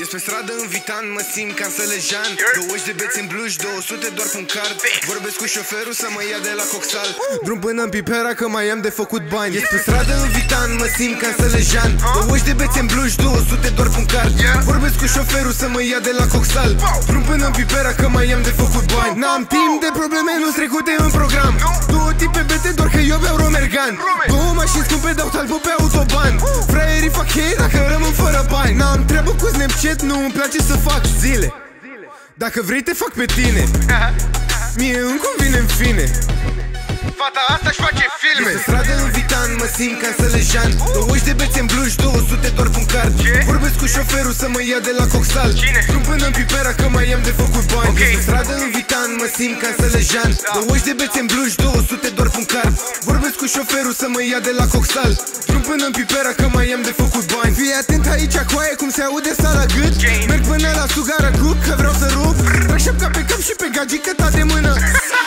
Ești pe stradă în Vitan, mă simt ca Sălejan. 20 de beți în bluș, 200 doar pe un card. Vorbesc cu șoferul să mă ia de la Coxal. Drum până în Pipera că mai am de făcut bani. Ești pe stradă în Vitan, mă simt ca Sălejan. 20 de beți în bluș, 200 doar pe un card. Vorbesc cu șoferul să mă ia de la Coxal. Drum până în Pipera că mai am de făcut bani. N-am timp de probleme nu trecute în program. Două tipe bete doar că eu beau romergan. Două mașini scumpe dau talbă pe autoban Fraierii fac hate dacă rămân fără bani N-am treabă cu Snapchat, nu îmi place să fac zile. Dacă vrei te fac pe tine. Mie îmi convine în fine. Fata asta își face filme. Pe stradă în Vitan, mă simt ca Sălejan 20 de bețe în bluș, 200 doar pe un card Ce? Vorbesc cu șoferul să mă ia de la Coxal. Cine? Drum până în Pipera că mai am de făcut bani. Ok. Pe stradă în Vitan, mă simt ca Sălejan 20 de bețe în bluș, 200 doar pe un card Vorbesc cu șoferul să mă ia de la Coxal. Drum până în Pipera că mai am de făcut bani. Fii atent aici, coaie, cum se aude sala gât. Jane. Merg până la sugară cup, că vreau să rup. Trag șapca pe cap și pe gagică ta de mână.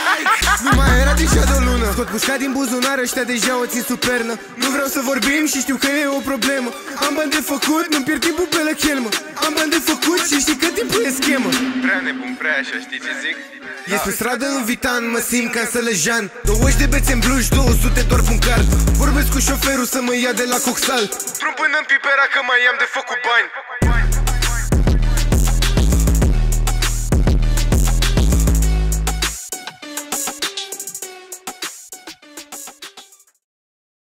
Nu mai era deja de o lună. Scot pușca din buzunar, ăștia deja o țin supernă Nu vreau să vorbim și știu că e o problemă. Am bani de făcut, nu-mi pierd timpul pe la chelmă Am bani de făcut și știi că timpul e schemă. Prea nebun, prea așa, știi ce zic? Ești pe stradă în Vitan, mă simt ca Sălăjan 20 de bețe în bluș, 200 doar pe un card Vorbesc cu șoferul să mă ia de la Coxal. Drum până în Pipera că mai am de făcut bani